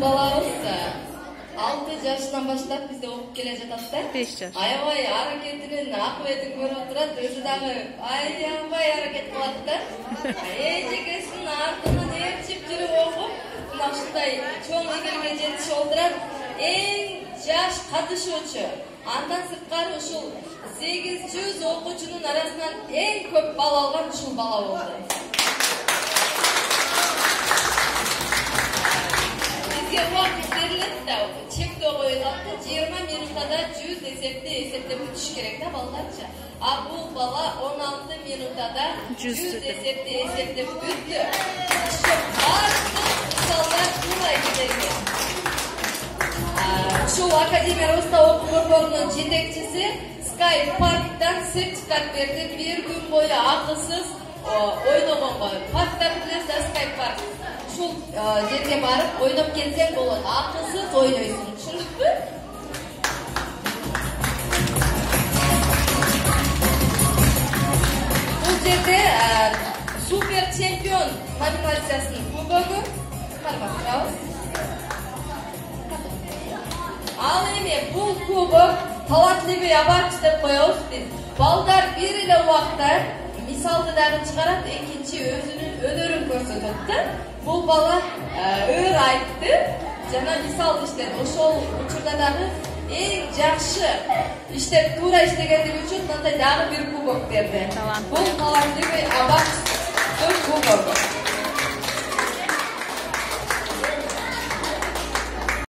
балабыз алты жашынан баштап бизде окуп келе жатат да беш жаш аябай аракетинин акыбетин көрүп отурат өзү дагы аябай аракет кылат да эжекесинин артынан ээрчип жүрүп окуп мына ушундай чоң игиликке жетишип отурат эң жаш катышуучу андан сырткары ушул сегиз жүз окуучунун арасынан эң көп балл алган ушул бала болду бизге убакыт берилет да чектөө коюлат да жыйырма минутада жүз эсепти эсептеп бүтүш керек да балдарчы а бул бала он алты минутада жүз эсепти эсептеп бүттү ушу баардык мисалдар туура келген ушул академия роста окуу борборунун жетекчиси скай парктан сертификат берди бир күн бою акысыз ойногонго парктарды билесиз жерге барып ойноп келсең болот акысыз ойнойсуң түшүндүкпү бул жерде супер чемпион номинациясынын кубогу кармактырабыз ал эми бул кубок талантливый абач деп коебуз биз балдар бир эле мисалды дагы чыгарат экинчи өзүнүн өнөрүн көрсөтөт да бул бала өр айтты жана мисал иштеди ошол учурда дагы эң жакшы иштеп туура иштегендиги үчүн мындай дагы бир кубок берди бул кубогу